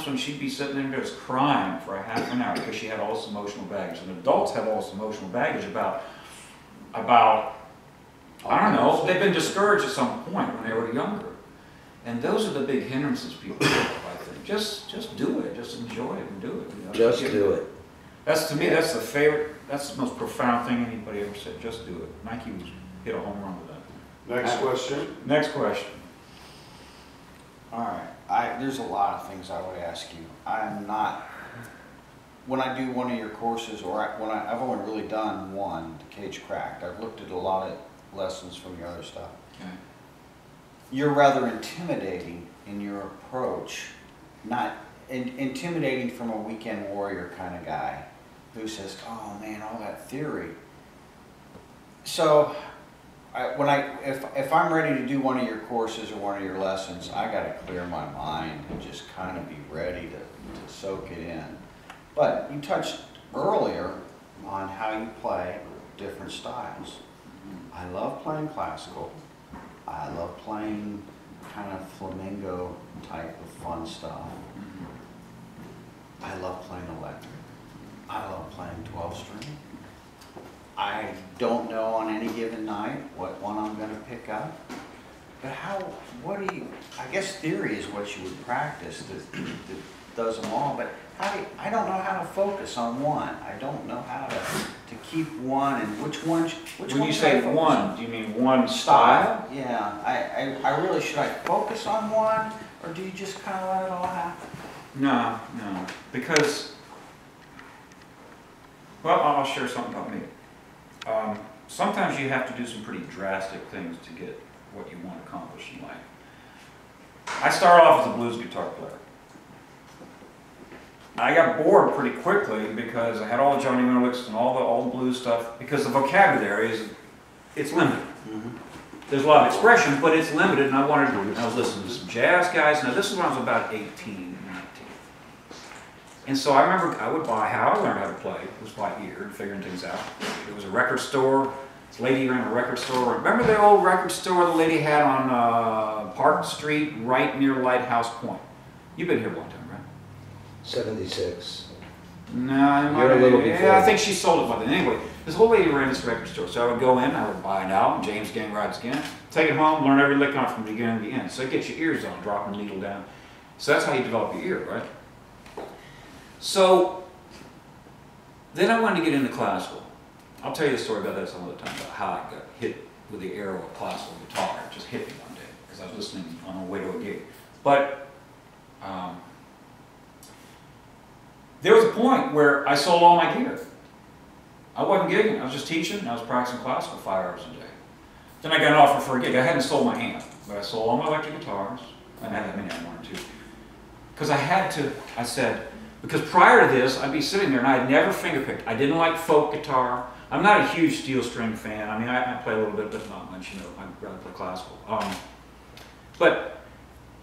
times when she'd be sitting there just crying for a half an hour because she had all this emotional baggage. And adults have all this emotional baggage about, about, I don't know, they've been discouraged at some point when they were younger. And those are the big hindrances people have, I think. Just, just do it, just enjoy it and do it. you know. Just do it. That's, to me, that's the favorite, that's the most profound thing anybody ever said, just do it. Nike was, hit a home run with that. Next question. Next question. All right. I, there's a lot of things I would ask you. I'm not, when I do one of your courses, or I- when I, I've only really done one, the Cage Cracked, I've looked at a lot of lessons from your other stuff. Okay. You're rather intimidating in your approach, not in, intimidating from a weekend warrior kind of guy who says, "Oh man, all that theory." So, I, when I if if I'm ready to do one of your courses or one of your lessons, I got to clear my mind and just kind of be ready to, to soak it in. But you touched earlier on how you play different styles. I love playing classical. I love playing kind of flamenco type of fun stuff. I love playing electric. I love playing 12 string. I don't know on any given night what one I'm going to pick up. But how, what do you, I guess theory is what you would practice that, that does them all, but how do you, I don't know how to focus on one. I don't know how to, to keep one and which one, which When one you should I say focus one, on? do you mean one style? Yeah, I, I, I really, should I focus on one or do you just kind of let it all happen? No, no, because, well, I'll share something about me. Sometimes you have to do some pretty drastic things to get what you want accomplished accomplish in life. I started off as a blues guitar player. I got bored pretty quickly because I had all the Johnny Winter licks and all the old blues stuff, because the vocabulary is, it's limited. Mm-hmm. There's a lot of expression, but it's limited, and I wanted, I was listening to some jazz guys, now this is when I was about 18, 19. And so I remember I would buy, how I learned how to play it was by ear and figuring things out. It was a record store, this lady ran a record store. Remember the old record store the lady had on uh, Park Street, right near Lighthouse Point? You've been here one time, right? Seventy-six. No, I You're a little yeah. I think she sold it by then. Anyway, this whole lady ran this record store. So I would go in, I would buy an album, James Gang Rides Again, take it home, learn every lick on it from the beginning to the end. So it gets your ears on, dropping the needle down. So that's how you develop your ear, right? So then I wanted to get into classical. I'll tell you a story about that some other time, about how I got hit with the arrow of classical guitar. It just hit me one day because I was listening on the way to a gig. But um, there was a point where I sold all my gear. I wasn't gigging, I was just teaching, and I was practicing classical five hours a day. Then I got an offer for a gig. I hadn't sold my amp, but I sold all my electric guitars. I didn't have that many, I wanted to. Because I had to, I said, because prior to this, I'd be sitting there and I had never fingerpicked. I didn't like folk guitar. I'm not a huge steel string fan. I mean, I, I play a little bit, but not much, you know, I'd rather play classical. Um, but,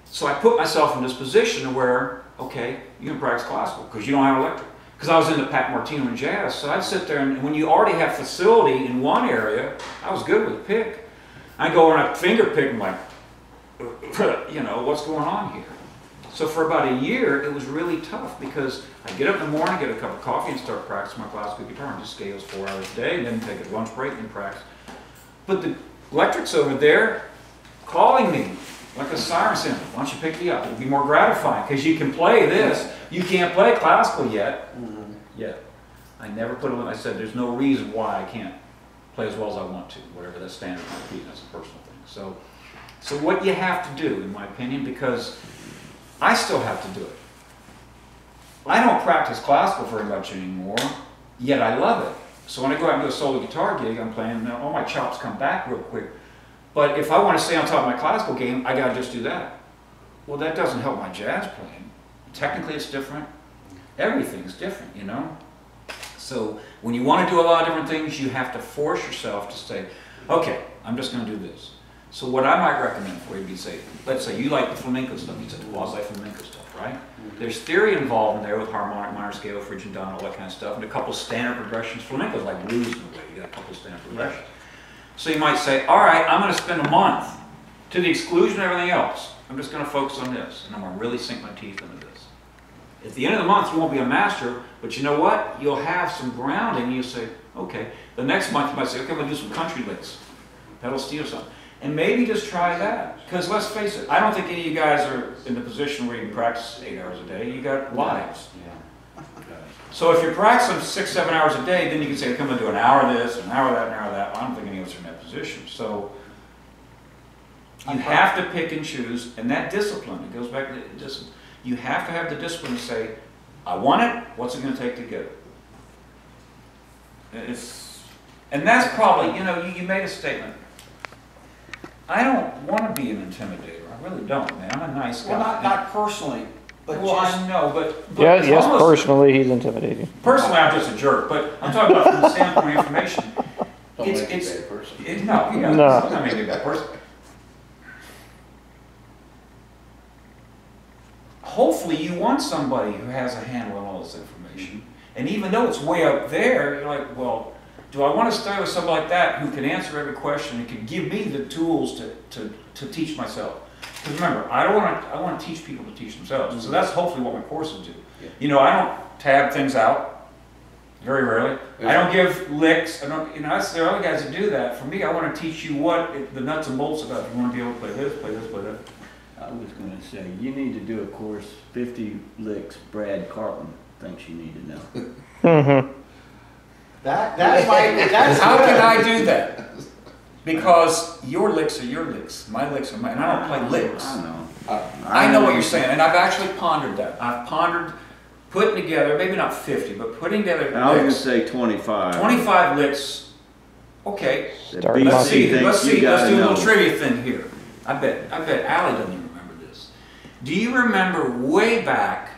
so I put myself in this position where, okay, you can practice classical because you don't have electric. Because I was into Pat Martino and jazz, so I'd sit there and when you already have facility in one area, I was good with a pick. I go and I finger pick and like, you know, what's going on here? So for about a year, it was really tough because I get up in the morning, get a cup of coffee, and start practicing my classical guitar, and just scales four hours a day, and then take a lunch break and practice. But the electric's over there calling me like a siren "Why don't you pick me up? It'll be more gratifying because you can play this. You can't play classical yet. Mm-hmm. Yet, I never put it. I said, "There's no reason why I can't play as well as I want to, whatever that standard might be. That's a personal thing." So, so what you have to do, in my opinion, because I still have to do it. I don't practice classical very much anymore, yet I love it. So when I go out and do a solo guitar gig, I'm playing, now all my chops come back real quick. But if I want to stay on top of my classical game, I gotta just do that. Well, that doesn't help my jazz playing. Technically, it's different. Everything's different, you know? So when you want to do a lot of different things, you have to force yourself to say, okay, I'm just going to do this. So what I might recommend for you would be say, let's say you like the flamenco stuff, you said the quasi flamenco stuff, right? Mm-hmm. There's theory involved in there with harmonic, minor scale, and down, all that kind of stuff, and a couple standard progressions. Flamenco's like blues in a way, you got a couple standard progressions. So you might say, all right, I'm going to spend a month to the exclusion of everything else. I'm just going to focus on this, and I'm going to really sink my teeth into this. At the end of the month, you won't be a master, but you know what? You'll have some grounding. You say, okay. The next month, you might say, okay, I'm gonna do some country licks, pedal steel something. And maybe just try that. Because let's face it, I don't think any of you guys are in the position where you can practice eight hours a day. You got lives. Yeah. So if you're practicing six, seven hours a day, then you can say, come and do an hour of this, an hour of that, an hour of that. I don't think any of us are in that position. So you have to pick and choose, and that discipline, it goes back to discipline. You have to have the discipline to say, I want it, what's it gonna take to get it? It's, and that's probably, you know, you, you made a statement. I don't wanna be an intimidator, I really don't, man, I'm a nice guy. Well, not, not personally, but Well, just, I know, but. but Yeah, yes, almost- personally, he's intimidating. Personally, I'm just a jerk, but I'm talking about from the standpoint of information. Don't It's, make a bad person. it, no, you know, No. it's not making a bad person. Hopefully, you want somebody who has a handle on all this information. Mm-hmm. And even though it's way up there, you're like, well, do I want to stay with somebody like that who can answer every question and can give me the tools to, to, to teach myself? Because remember, I don't want to, I want to teach people to teach themselves. So that's hopefully what my courses do. Yeah. You know, I don't tab things out, very rarely. I don't give licks, I don't, you know, that's, there are other guys that do that. For me, I want to teach you what, the nuts and bolts about, you want to be able to play this, play this, play that. I was gonna say, you need to do a course, fifty licks Brad Carlton thinks you need to know. Mm-hmm. That, that might, that's. How can. I do that? Because your licks are your licks, my licks are mine, and I don't play licks. I know. Uh, I know what uh, you're saying, and I've actually pondered that. I've pondered putting together, maybe not fifty, but putting together I was gonna say twenty-five. Twenty-five licks, okay, Start Let's see, let's see, let's gotta do a little know. trivia thing here. I bet, I bet Ally doesn't even remember this. Do you remember way back,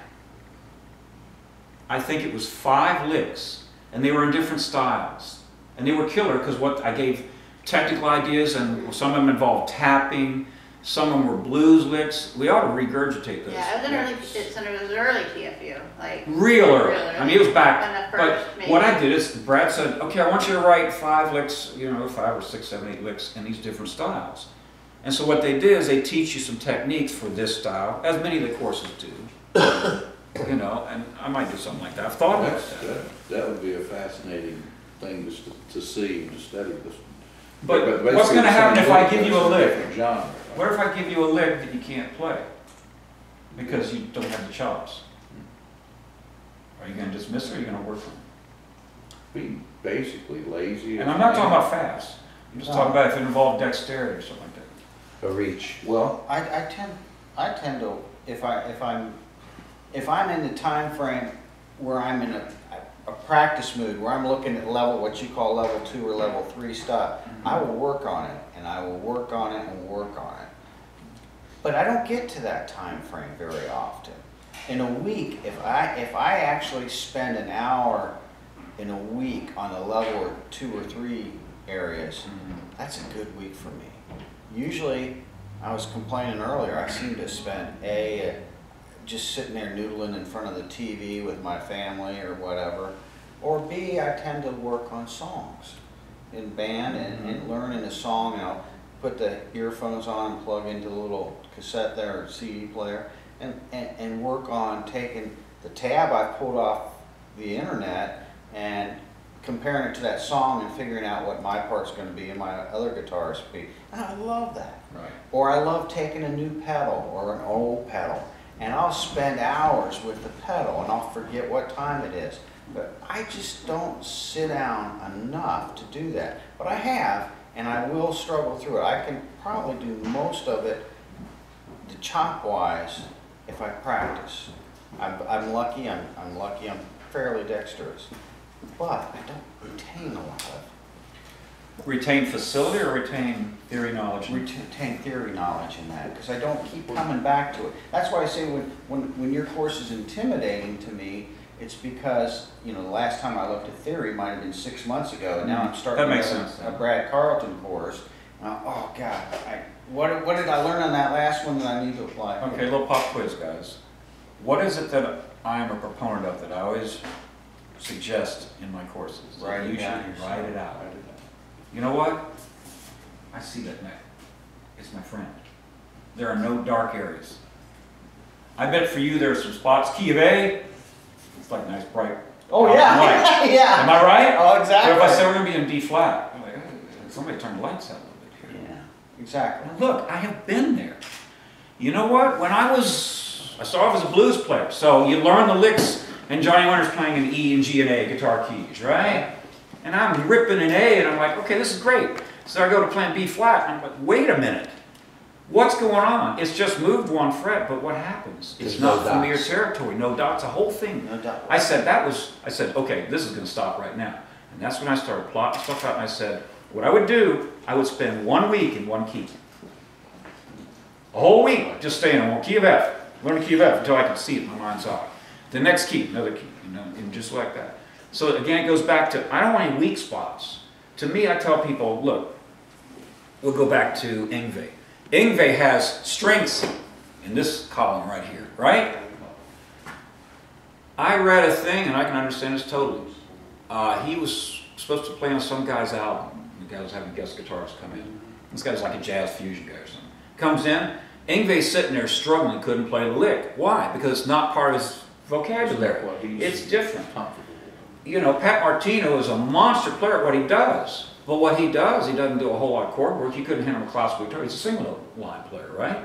I think it was five licks, and they were in different styles. And they were killer, because what, I gave technical ideas, and some of them involved tapping, some of them were blues licks. We ought to regurgitate those. Yeah, it was an early, it's an, it was early TFU, like. Real early. Real I mean, it was back. When the But maybe- what I did is, Brad said, okay, I want you to write five licks, you know, five or six, seven, eight licks in these different styles. And so what they did is they teach you some techniques for this style, as many of the courses do. You know, and I might do something like that. I've thought about That's, that. That, that would be a fascinating thing to, to see and to study this. But basically what's gonna happen if I give you a lick? Different genre. What if I give you a lick that you can't play? Because you don't have the chops? Are you gonna dismiss it or are you gonna work on it? Being basically lazy. And I'm not talking about fast. I'm just talking about if it involved dexterity or something like that. A reach. Well, I, I tend, I tend to, if I, if I'm, if I'm in the time frame where I'm in a, a practice mood, where I'm looking at level, what you call level two or level three stuff, mm-hmm. I will work on it, and I will work on it and work on it. But I don't get to that time frame very often. In a week, if I, if I actually spend an hour in a week on a level or two or three areas, mm-hmm. that's a good week for me. Usually, I was complaining earlier, I seem to spend A, just sitting there noodling in front of the TV with my family or whatever, or B, I tend to work on songs in band and, mm-hmm. and learning a song, and I'll put the earphones on and plug into the little cassette there or CD player, and, and, and work on taking the tab I pulled off the internet and comparing it to that song and figuring out what my part's gonna be and my other guitarist be. And I love that. Right. Or I love taking a new pedal or an old pedal and I'll spend hours with the pedal and I'll forget what time it is. But I just don't sit down enough to do that. But I have and I will struggle through it. I can probably do most of it the chop wise if I practice. I'm, I'm lucky, I'm, I'm lucky, I'm fairly dexterous. But I don't retain a lot of Retain facility or retain theory knowledge? retain theory knowledge in that, because I don't keep coming back to it. That's why I say when, when, when your course is intimidating to me, it's because, you know, the last time I looked at theory might have been six months ago, and now I'm mm-hmm. starting That makes sense. a Brad Carlton course. And I- Oh, God, I, what, what did I learn on that last one that I need to apply? Okay, little pop quiz, guys. What is it that I am a proponent of that I always suggest in my courses? That Write it you down should yourself. Write it out. You know what? I see that neck. It's my friend. There are no dark areas. I bet for you there are some spots, key of A, it's like nice bright. Oh, yeah, light. yeah. Am I right? Oh, But if I say we're gonna be in D flat, I'm like, "Oh, somebody turn the lights out a little bit here. Yeah, exactly. Now, look, I have been there. You know what? When I was, I started off as a blues player, so you learn the licks, and Johnny Winter's playing in E and G and A guitar keys, right? And I'm ripping an A, and I'm like, okay, this is great. So I go to playing B flat, and I'm like, wait a minute. What's going on? It's just moved one fret, but what happens? It's There's no not familiar dots. territory, no dots, a whole thing. No doubt. I said, that was, I said, okay, this is gonna stop right now. And that's when I started plotting stuff out, and I said, what I would do, I would spend one week in one key. A whole week, just staying on one key of F, learn the key of F until I could see it in my mind's eye. The next key, another key, you know, and just like that. So again, it goes back to, I don't want any weak spots. To me, I tell people, look, we'll go back to Yngwie. Yngwie has strengths in this column right here, right? I read a thing, and I can understand this totally. Uh, he was supposed to play on some guy's album. The guy was having guest guitarists come in. This guy's like a jazz fusion guy or something. Comes in, Yngwie's sitting there struggling, couldn't play the lick. Why? Because it's not part of his vocabulary. It's different. You know, Pat Martino is a monster player at what he does. But what he does, he doesn't do a whole lot of chord work. He couldn't handle a classical guitar. He's a single line player, right?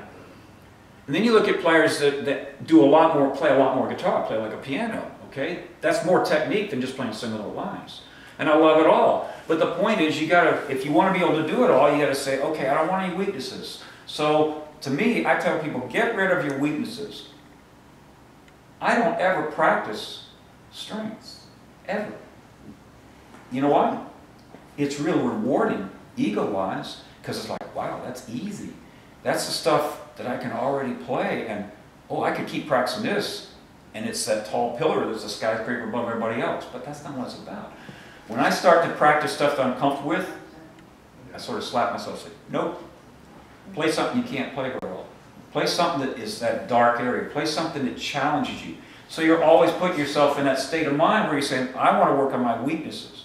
And then you look at players that, that do a lot more, play a lot more guitar, play like a piano, okay? That's more technique than just playing single lines. And I love it all. But the point is, you gotta, if you wanna be able to do it all, you gotta say, okay, I don't want any weaknesses. So, to me, I tell people, get rid of your weaknesses. I don't ever practice strengths, ever. You know why? It's real rewarding, ego-wise, because it's like, wow, that's easy. That's the stuff that I can already play, and oh, I could keep practicing this, and it's that tall pillar that's a skyscraper above everybody else. But that's not what it's about. When I start to practice stuff that I'm comfortable with, I sort of slap myself say, nope. Play something you can't play well. Play something that is that dark area. Play something that challenges you. So you're always putting yourself in that state of mind where you're saying, I want to work on my weaknesses.